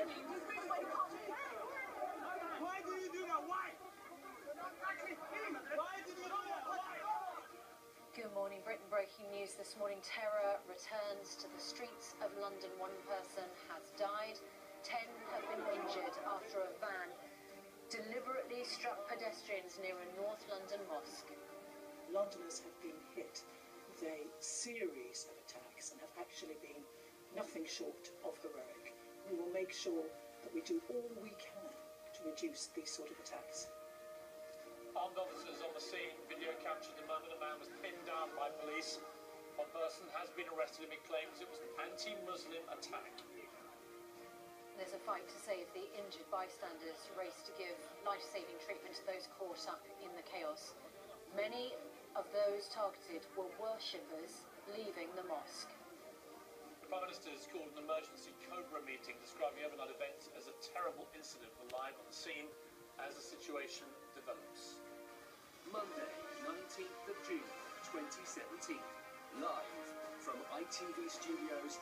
Good morning, Britain. Breaking news this morning. Terror returns to the streets of London. One person has died. Ten have been injured after a van deliberately struck pedestrians near a North London mosque. Londoners have been hit with a series of attacks and have actually been nothing short of heroic. We will make sure that we do all we can to reduce these sort of attacks. Armed officers on the scene video captured the moment a man was pinned down by police. One person has been arrested and he claims it was an anti-Muslim attack. There's a fight to save the injured bystanders, race to give life-saving treatment to those caught up in the chaos. Many of those targeted were worshippers leaving the mosque. The Prime Minister has called an emergency Cobra meeting describing overnight events as a terrible incident. Live on the scene as the situation develops. Monday, 19th of June, 2017. Live from ITV Studios.